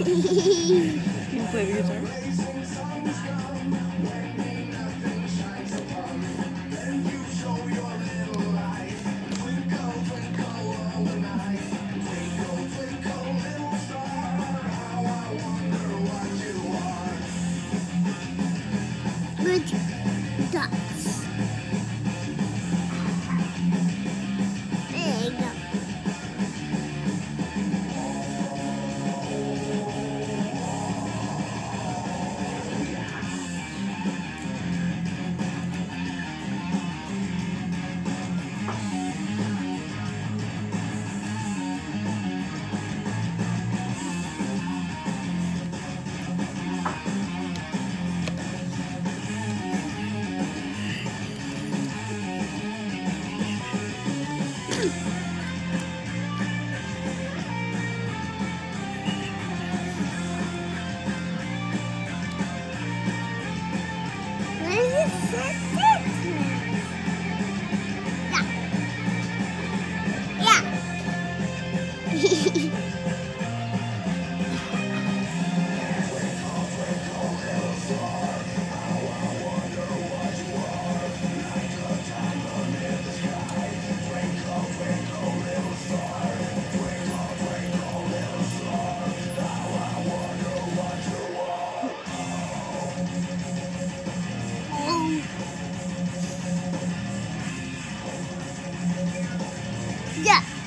You play the guitar? Good dots. What is it Yeah.